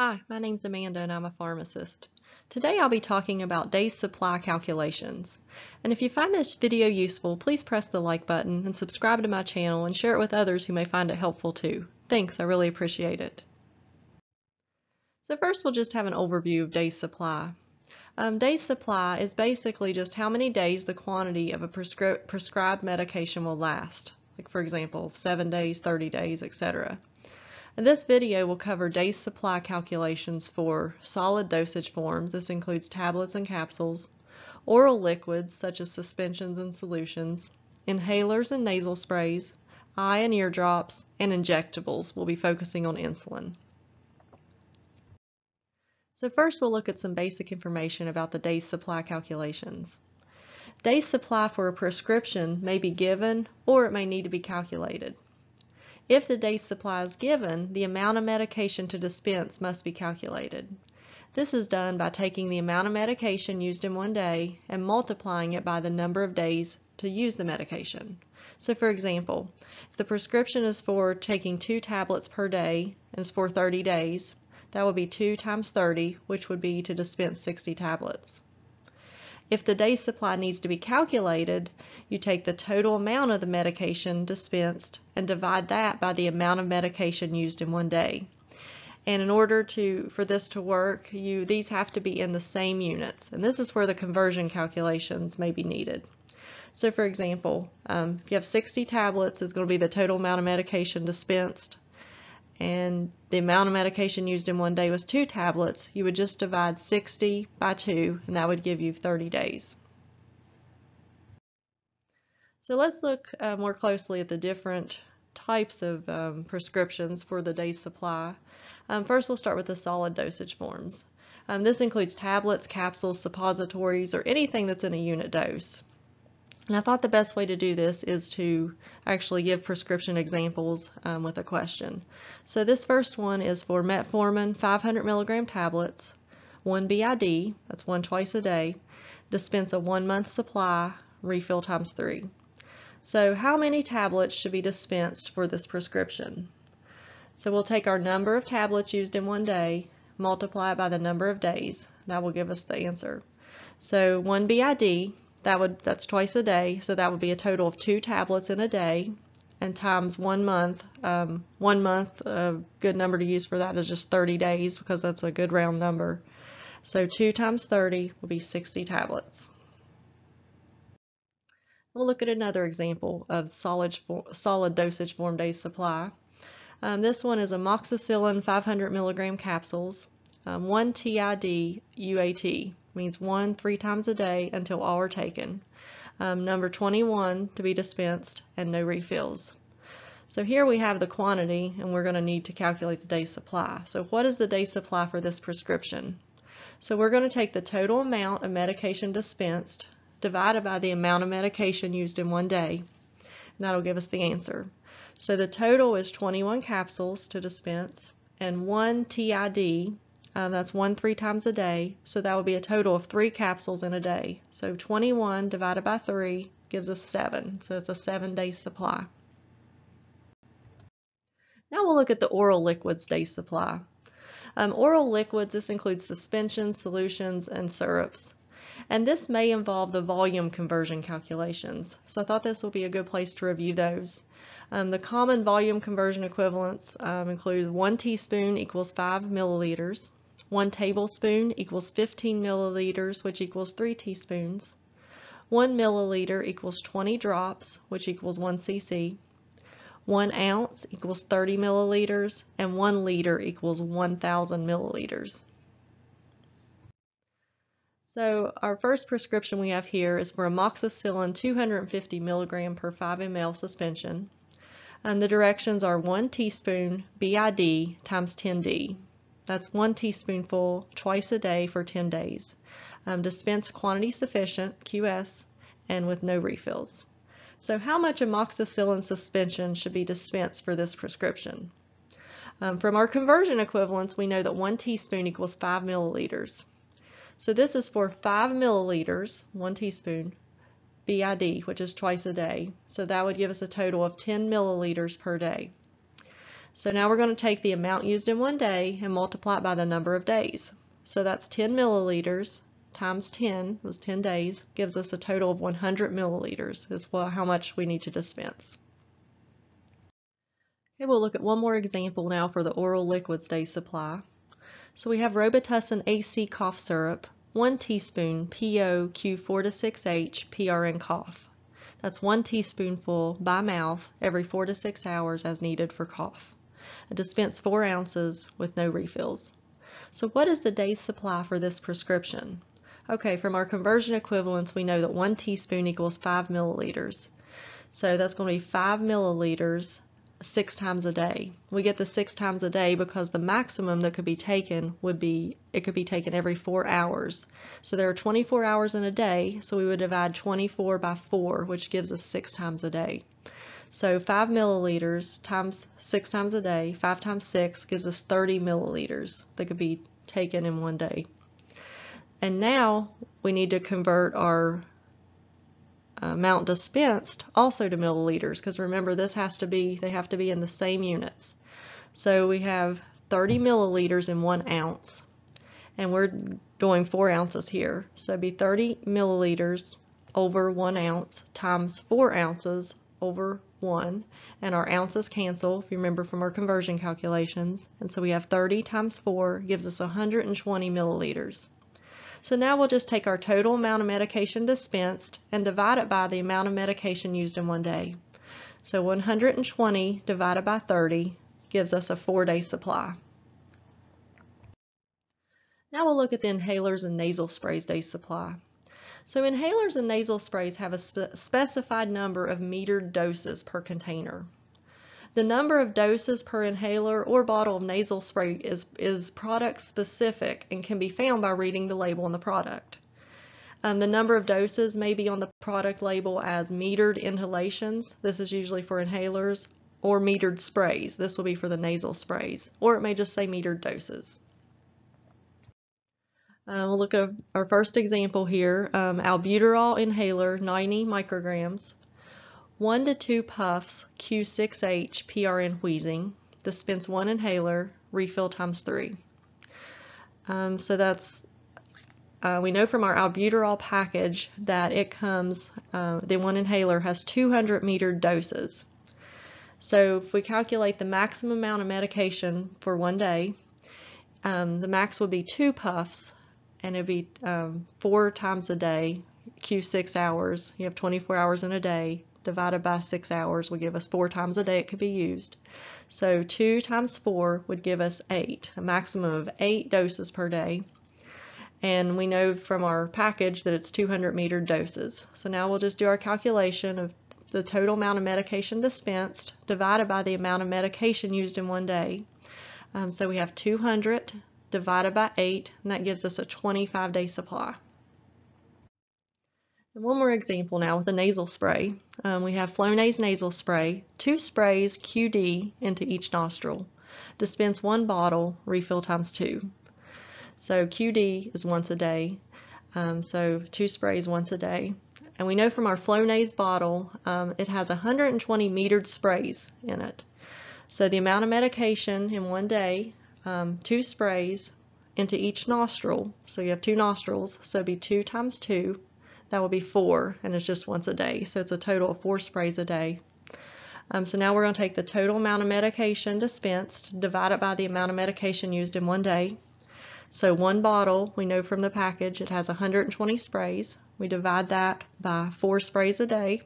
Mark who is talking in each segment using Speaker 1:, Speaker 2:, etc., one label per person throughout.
Speaker 1: Hi, my name's Amanda and I'm a pharmacist. Today I'll be talking about day supply calculations. And if you find this video useful, please press the like button and subscribe to my channel and share it with others who may find it helpful too. Thanks, I really appreciate it. So first we'll just have an overview of day supply. Um, days supply is basically just how many days the quantity of a prescri prescribed medication will last. Like for example, 7 days, 30 days, etc. This video will cover days supply calculations for solid dosage forms. This includes tablets and capsules, oral liquids such as suspensions and solutions, inhalers and nasal sprays, eye and ear drops, and injectables. We'll be focusing on insulin. So first we'll look at some basic information about the days supply calculations. Days supply for a prescription may be given or it may need to be calculated. If the day's supply is given, the amount of medication to dispense must be calculated. This is done by taking the amount of medication used in one day and multiplying it by the number of days to use the medication. So for example, if the prescription is for taking two tablets per day and is for 30 days, that would be 2 times 30, which would be to dispense 60 tablets. If the day's supply needs to be calculated, you take the total amount of the medication dispensed and divide that by the amount of medication used in one day. And in order to for this to work, you these have to be in the same units. And this is where the conversion calculations may be needed. So for example, um, if you have 60 tablets, is going to be the total amount of medication dispensed and the amount of medication used in one day was two tablets, you would just divide 60 by 2 and that would give you 30 days. So let's look uh, more closely at the different types of um, prescriptions for the day's supply. Um, first we'll start with the solid dosage forms. Um, this includes tablets, capsules, suppositories, or anything that's in a unit dose. And I thought the best way to do this is to actually give prescription examples um, with a question. So this first one is for metformin 500 milligram tablets, one BID, that's one twice a day, dispense a one month supply, refill times three. So how many tablets should be dispensed for this prescription? So we'll take our number of tablets used in one day, multiply by the number of days. That will give us the answer. So one BID that would that's twice a day so that would be a total of two tablets in a day and times one month um, one month a good number to use for that is just 30 days because that's a good round number. So 2 times 30 will be 60 tablets. We'll look at another example of solid solid dosage form day supply. Um, this one is amoxicillin 500 milligram capsules um, 1 TID UAT means one three times a day until all are taken. Um, number 21 to be dispensed and no refills. So here we have the quantity and we're going to need to calculate the day supply. So what is the day supply for this prescription? So we're going to take the total amount of medication dispensed divided by the amount of medication used in one day and that'll give us the answer. So the total is 21 capsules to dispense and one TID um, that's one three times a day, so that would be a total of three capsules in a day. So 21 divided by 3 gives us 7, so it's a 7-day supply. Now we'll look at the oral liquids day supply. Um, oral liquids, this includes suspensions, solutions, and syrups. And this may involve the volume conversion calculations. So I thought this would be a good place to review those. Um, the common volume conversion equivalents um, include 1 teaspoon equals 5 milliliters, 1 tablespoon equals 15 milliliters, which equals 3 teaspoons. 1 milliliter equals 20 drops, which equals 1 cc. 1 ounce equals 30 milliliters, and 1 liter equals 1,000 milliliters. So our first prescription we have here is for amoxicillin 250 milligram per 5 ml suspension. And the directions are 1 teaspoon BID times 10D. That's one teaspoonful twice a day for 10 days. Um, dispense quantity sufficient, QS, and with no refills. So how much amoxicillin suspension should be dispensed for this prescription? Um, from our conversion equivalents, we know that one teaspoon equals 5 milliliters. So this is for 5 milliliters, one teaspoon, BID, which is twice a day. So that would give us a total of 10 milliliters per day. So now we're going to take the amount used in one day and multiply it by the number of days. So that's 10 milliliters times 10, those 10 days, gives us a total of 100 milliliters is how much we need to dispense. Okay, we'll look at one more example now for the oral liquids day supply. So we have Robitussin AC cough syrup, 1 teaspoon PO Q4 to 6H PRN cough. That's 1 teaspoonful by mouth every 4 to 6 hours as needed for cough. I dispense 4 ounces with no refills. So what is the day's supply for this prescription? Okay, from our conversion equivalents, we know that 1 teaspoon equals 5 milliliters. So that's going to be 5 milliliters six times a day. We get the six times a day because the maximum that could be taken would be, it could be taken every four hours. So there are 24 hours in a day, so we would divide 24 by four, which gives us six times a day. So five milliliters times six times a day, five times six gives us 30 milliliters that could be taken in one day. And now we need to convert our uh, amount dispensed also to milliliters because remember this has to be they have to be in the same units so we have 30 milliliters in one ounce and we're doing four ounces here so it'd be 30 milliliters over one ounce times four ounces over one and our ounces cancel if you remember from our conversion calculations and so we have 30 times 4 gives us 120 milliliters so now we'll just take our total amount of medication dispensed and divide it by the amount of medication used in one day. So 120 divided by 30 gives us a four-day supply. Now we'll look at the inhalers and nasal sprays day supply. So inhalers and nasal sprays have a spe specified number of metered doses per container. The number of doses per inhaler or bottle of nasal spray is, is product specific and can be found by reading the label on the product. Um, the number of doses may be on the product label as metered inhalations. This is usually for inhalers or metered sprays. This will be for the nasal sprays, or it may just say metered doses. Uh, we'll look at our first example here, um, albuterol inhaler, 90 micrograms. 1 to 2 puffs Q6H PRN wheezing, dispense 1 inhaler, refill times 3. Um, so that's, uh, we know from our albuterol package that it comes, uh, the one inhaler has 200 meter doses. So if we calculate the maximum amount of medication for one day, um, the max would be 2 puffs and it'd be um, 4 times a day, Q6 hours. You have 24 hours in a day divided by 6 hours will give us 4 times a day it could be used. So 2 times 4 would give us 8, a maximum of 8 doses per day. And we know from our package that it's 200 meter doses. So now we'll just do our calculation of the total amount of medication dispensed divided by the amount of medication used in one day. Um, so we have 200 divided by 8, and that gives us a 25 day supply. And one more example now with a nasal spray. Um, we have Flonase nasal spray, two sprays QD into each nostril. Dispense one bottle, refill times two. So QD is once a day, um, so two sprays once a day. And we know from our Flonase bottle, um, it has 120 metered sprays in it. So the amount of medication in one day, um, two sprays into each nostril, so you have two nostrils, so be two times two, that will be four, and it's just once a day. So it's a total of four sprays a day. Um, so now we're going to take the total amount of medication dispensed, divide it by the amount of medication used in one day. So one bottle, we know from the package, it has 120 sprays. We divide that by four sprays a day,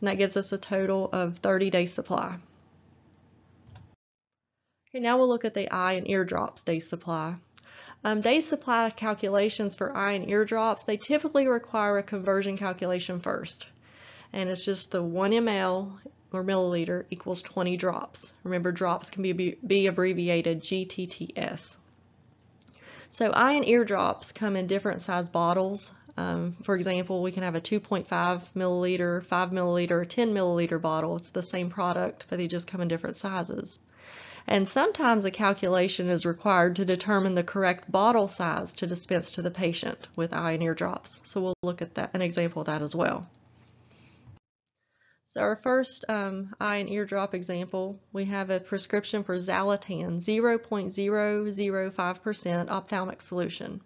Speaker 1: and that gives us a total of 30 day supply. Okay, now we'll look at the eye and eardrops day supply. Um, day supply calculations for eye and ear drops, they typically require a conversion calculation first. And it's just the 1 ml or milliliter equals 20 drops. Remember, drops can be, be abbreviated GTTS. So eye and ear drops come in different size bottles. Um, for example, we can have a 2.5 milliliter, 5 milliliter, 10 milliliter bottle. It's the same product, but they just come in different sizes and sometimes a calculation is required to determine the correct bottle size to dispense to the patient with eye and ear drops. So we'll look at that, an example of that as well. So our first um, eye and eardrop example, we have a prescription for Xalatan, 0.005% ophthalmic solution.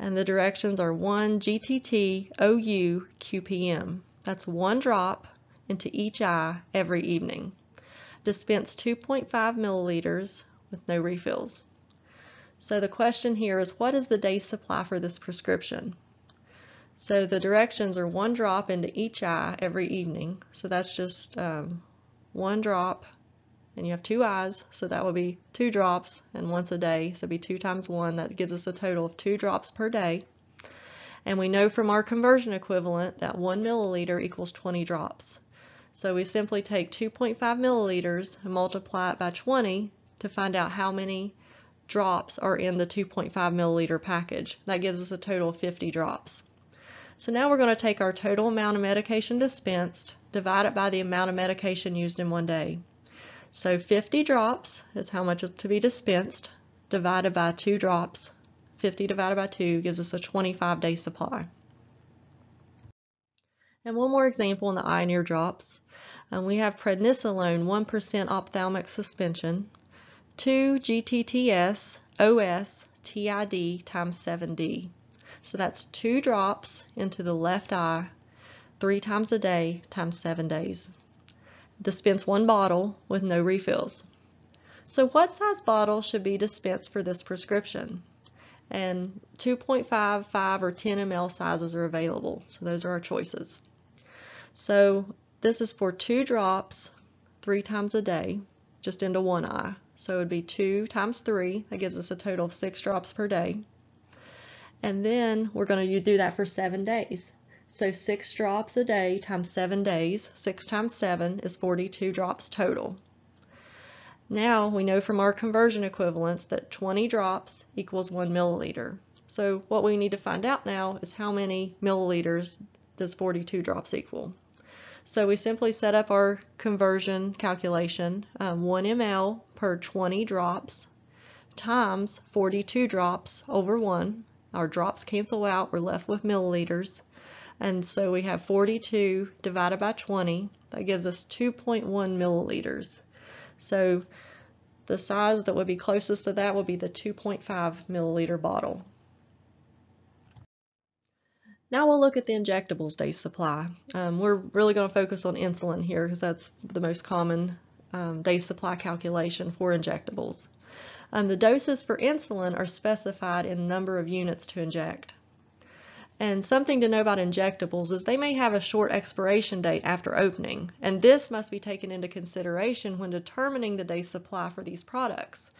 Speaker 1: And the directions are 1 GTT OU QPM. That's one drop into each eye every evening. Dispense 2.5 milliliters with no refills. So the question here is what is the day's supply for this prescription? So the directions are one drop into each eye every evening. So that's just um, one drop and you have two eyes. So that would be two drops and once a day. So be two times one. That gives us a total of two drops per day. And we know from our conversion equivalent that one milliliter equals 20 drops. So we simply take 2.5 milliliters and multiply it by 20 to find out how many drops are in the 2.5 milliliter package. That gives us a total of 50 drops. So now we're going to take our total amount of medication dispensed, divide it by the amount of medication used in one day. So 50 drops is how much is to be dispensed, divided by 2 drops. 50 divided by 2 gives us a 25 day supply. And one more example in the eye and ear drops. Um, we have prednisolone 1% ophthalmic suspension, 2 GTTS OS TID times 7D. So that's two drops into the left eye three times a day times seven days. Dispense one bottle with no refills. So what size bottle should be dispensed for this prescription? And 2.5, 5, or 10 ml sizes are available. So those are our choices. So this is for two drops three times a day, just into one eye. So it would be 2 times 3. That gives us a total of 6 drops per day. And then we're going to do that for 7 days. So 6 drops a day times 7 days. 6 times 7 is 42 drops total. Now we know from our conversion equivalents that 20 drops equals 1 milliliter. So what we need to find out now is how many milliliters does 42 drops equal. So we simply set up our conversion calculation, um, 1 ml per 20 drops times 42 drops over 1. Our drops cancel out, we're left with milliliters. And so we have 42 divided by 20, that gives us 2.1 milliliters. So the size that would be closest to that would be the 2.5 milliliter bottle. Now we'll look at the injectables day supply. Um, we're really going to focus on insulin here because that's the most common um, day supply calculation for injectables. Um, the doses for insulin are specified in number of units to inject. And something to know about injectables is they may have a short expiration date after opening, and this must be taken into consideration when determining the day supply for these products.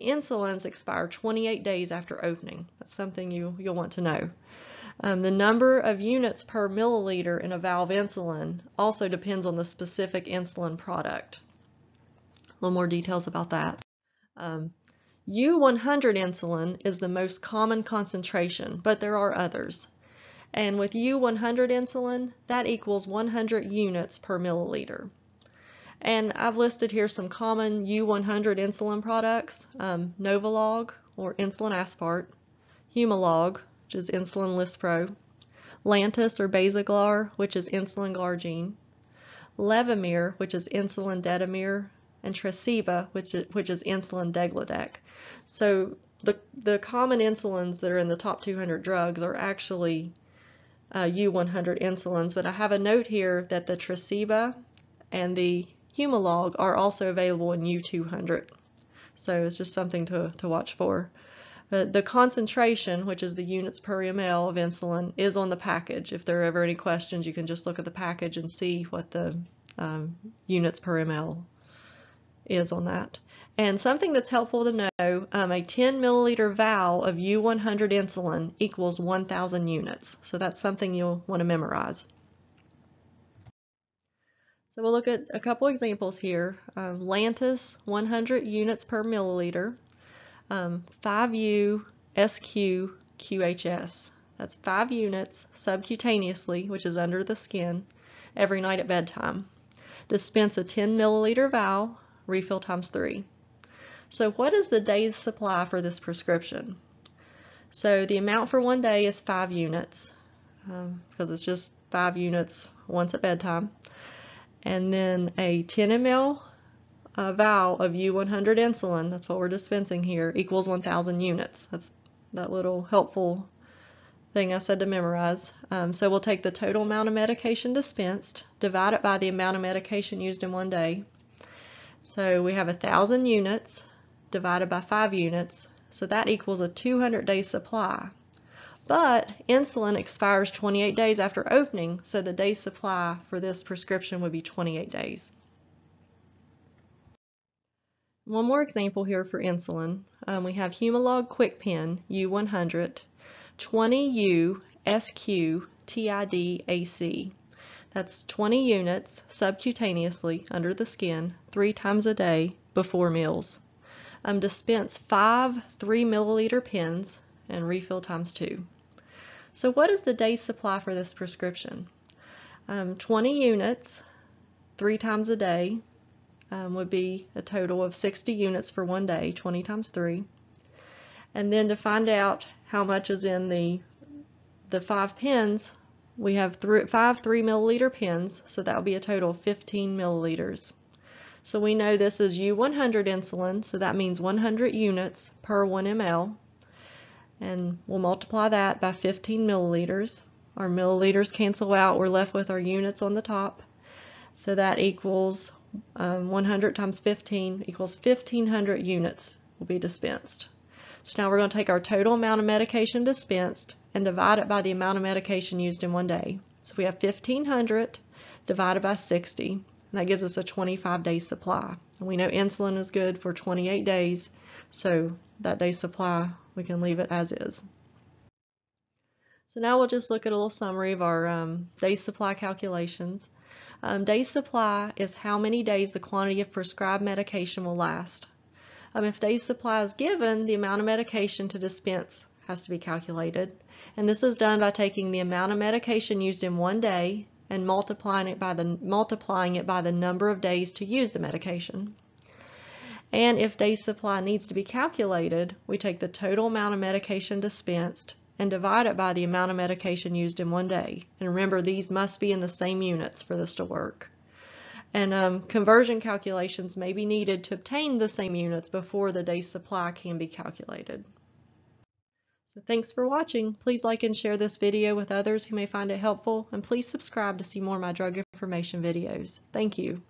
Speaker 1: Insulins expire 28 days after opening. That's something you, you'll want to know. Um, the number of units per milliliter in a valve insulin also depends on the specific insulin product. A little more details about that. Um, U100 insulin is the most common concentration, but there are others. And with U100 insulin, that equals 100 units per milliliter. And I've listed here some common U100 insulin products, um, Novolog or insulin aspart, Humalog, which is insulin Lispro, Lantus or Basaglar, which is insulin Glargine, Levemir, which is insulin Detemir, and Tresiba, which is, which is insulin Degludec. So the, the common insulins that are in the top 200 drugs are actually uh, U100 insulins, but I have a note here that the Tresiba and the Humalog are also available in U200. So it's just something to, to watch for. But the concentration, which is the units per ml of insulin, is on the package. If there are ever any questions, you can just look at the package and see what the um, units per ml is on that. And something that's helpful to know, um, a 10 milliliter vial of U100 insulin equals 1,000 units. So that's something you'll want to memorize. So we'll look at a couple examples here. Um, Lantus, 100 units per milliliter um, 5U SQ QHS. That's 5 units subcutaneously, which is under the skin, every night at bedtime. Dispense a 10 milliliter vial, refill times 3. So what is the day's supply for this prescription? So the amount for one day is 5 units, um, because it's just 5 units once at bedtime. and then a 10 ml uh, vial of U100 insulin, that's what we're dispensing here, equals 1,000 units. That's that little helpful thing I said to memorize. Um, so we'll take the total amount of medication dispensed, divide it by the amount of medication used in one day. So we have a 1,000 units divided by 5 units, so that equals a 200 day supply. But insulin expires 28 days after opening, so the day supply for this prescription would be 28 days. One more example here for insulin. Um, we have Humalog KwikPen U100 20U SQ TID AC. That's 20 units subcutaneously under the skin three times a day before meals. Um, dispense five 3 milliliter pens and refill times two. So what is the day supply for this prescription? Um, 20 units three times a day um, would be a total of 60 units for one day, 20 times 3. And then to find out how much is in the the five pens, we have five 3 milliliter pens, so that will be a total of 15 milliliters. So we know this is U100 insulin, so that means 100 units per 1 ml. And we'll multiply that by 15 milliliters. Our milliliters cancel out, we're left with our units on the top. So that equals um, 100 times 15 equals 1500 units will be dispensed. So now we're going to take our total amount of medication dispensed and divide it by the amount of medication used in one day. So we have 1500 divided by 60 and that gives us a 25 day supply. And we know insulin is good for 28 days so that day supply we can leave it as is. So now we'll just look at a little summary of our um, day supply calculations. Um, day supply is how many days the quantity of prescribed medication will last. Um, if day supply is given, the amount of medication to dispense has to be calculated. And this is done by taking the amount of medication used in one day and multiplying it by the multiplying it by the number of days to use the medication. And if day supply needs to be calculated, we take the total amount of medication dispensed and divide it by the amount of medication used in one day. And remember, these must be in the same units for this to work. And um, conversion calculations may be needed to obtain the same units before the day's supply can be calculated. So thanks for watching. Please like and share this video with others who may find it helpful, and please subscribe to see more of my drug information videos. Thank you.